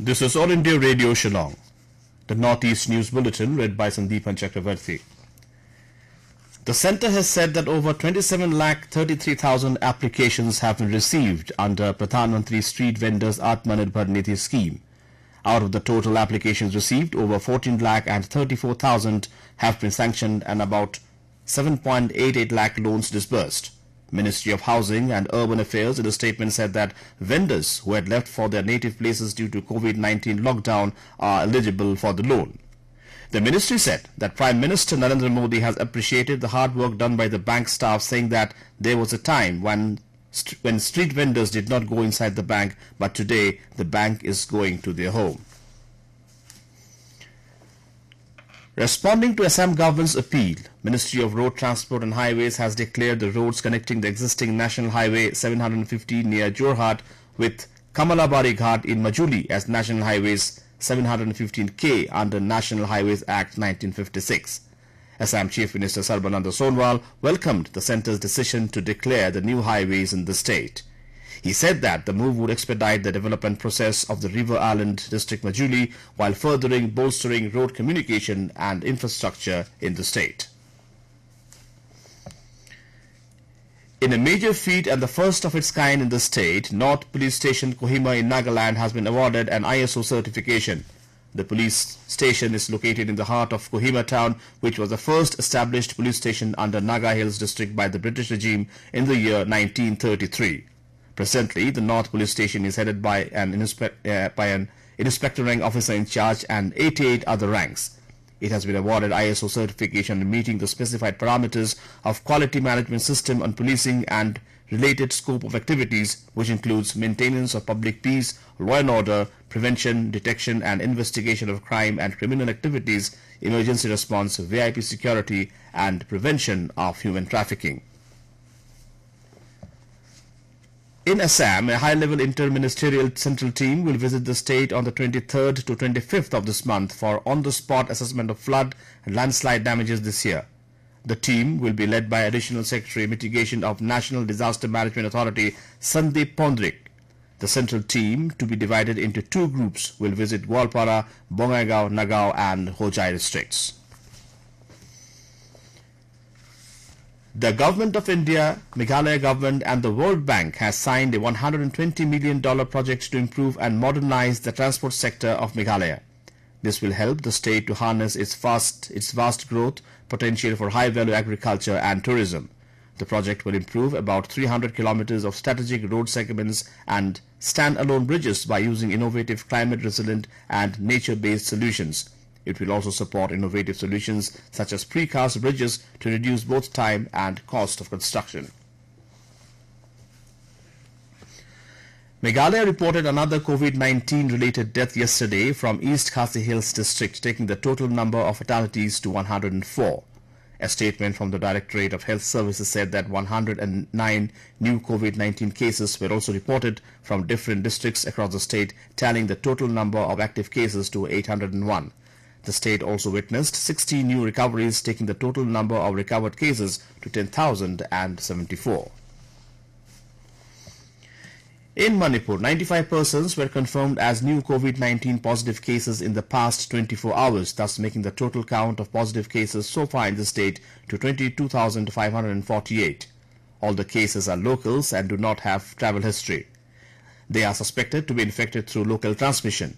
This is All India Radio Shillong. The Northeast News Bulletin read by Sandeepan Chakravarti. The centre has said that over 27 lakh 33,000 applications have been received under Pradhan Mantri Street Vendors Atmanirbhar Nidhi scheme. Out of the total applications received, over 14 lakh and 34,000 have been sanctioned and about 7.88 lakh loans disbursed. Ministry of Housing and Urban Affairs in a statement said that vendors who had left for their native places due to COVID-19 lockdown are eligible for the loan. The ministry said that Prime Minister Narendra Modi has appreciated the hard work done by the bank staff saying that there was a time when st- when street vendors did not go inside the bank but today the bank is going to their home. Responding to Assam government's appeal, Ministry of Road Transport and Highways has declared the roads connecting the existing National Highway 750 near Jorhat with Kamalabari Ghat in Majuli as National Highways 715K under National Highways Act 1956. Assam Chief Minister Sarbananda Sonowal welcomed the centre's decision to declare the new highways in the state. He said that the move would expedite the development process of the River Island District Majuli while furthering bolstering road communication and infrastructure in the state. In a major feat and the first of its kind in the state, North Police Station Kohima in Nagaland has been awarded an ISO certification. The police station is located in the heart of Kohima town, which was the first established police station under Naga Hills district by the British regime in the year 1933. Presently, the North Police Station is headed by an, uh, by an inspector rank officer in charge and 88 other ranks. It has been awarded ISO certification meeting the specified parameters of quality management system on policing and related scope of activities, which includes maintenance of public peace, law and order, prevention, detection and investigation of crime and criminal activities, emergency response, VIP security and prevention of human trafficking. In Assam, a high-level inter-ministerial central team will visit the state on the 23rd to 25th of this month for on-the-spot assessment of flood and landslide damages this year. The team will be led by Additional Secretary Mitigation of National Disaster Management Authority Sandeep Poundrik. The central team, to be divided into two groups, will visit Goalpara, Bongaigaon, Nagaon and Hojai districts. The Government of India, Meghalaya government and the World Bank has signed a $120 million project to improve and modernize the transport sector of Meghalaya. This will help the state to harness its its vast growth potential for high-value agriculture and tourism. The project will improve about 300 kilometers of strategic road segments and stand-alone bridges by using innovative climate-resilient and nature-based solutions. It will also support innovative solutions such as precast bridges to reduce both time and cost of construction. Meghalaya reported another COVID-19 related death yesterday from East Khasi Hills district, taking the total number of fatalities to 104. A statement from the Directorate of Health Services said that 109 new COVID-19 cases were also reported from different districts across the state, tallying the total number of active cases to 801. The state also witnessed 60 new recoveries, taking the total number of recovered cases to 10,074. In Manipur, 95 persons were confirmed as new COVID-19 positive cases in the past 24 hours, thus making the total count of positive cases so far in the state to 22,548. All the cases are locals and do not have travel history. They are suspected to be infected through local transmission.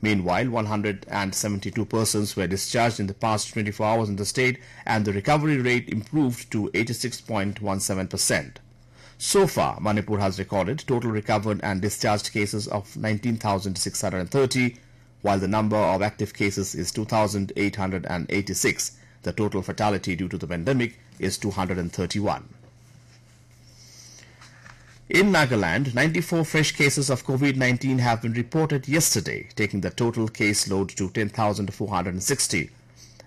Meanwhile, 172 persons were discharged in the past 24 hours in the state and the recovery rate improved to 86.17%. So far, Manipur has recorded total recovered and discharged cases of 19,630, while the number of active cases is 2,886. The total fatality due to the pandemic is 231. In Nagaland, 94 fresh cases of COVID-19 have been reported yesterday, taking the total caseload to 10,460.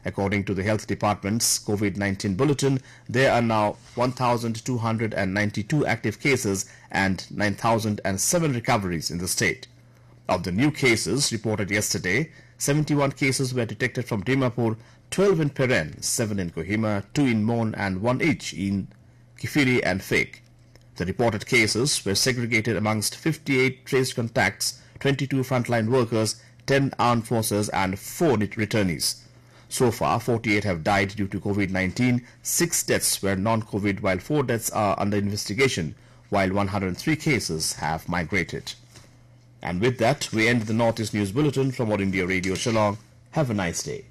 According to the Health Department's COVID-19 bulletin, there are now 1,292 active cases and 9,007 recoveries in the state. Of the new cases reported yesterday, 71 cases were detected from Dimapur, 12 in Peren, 7 in Kohima, 2 in Mon and 1 each in Kiphire and Phek. The reported cases were segregated amongst 58 traced contacts 22 frontline workers, 10 armed forces and 4 returnees. So far, 48 have died due to COVID-19, 6 deaths were non-COVID while 4 deaths are under investigation, while 103 cases have migrated. And with that, we end the Northeast News Bulletin from All India Radio Shillong. Have a nice day.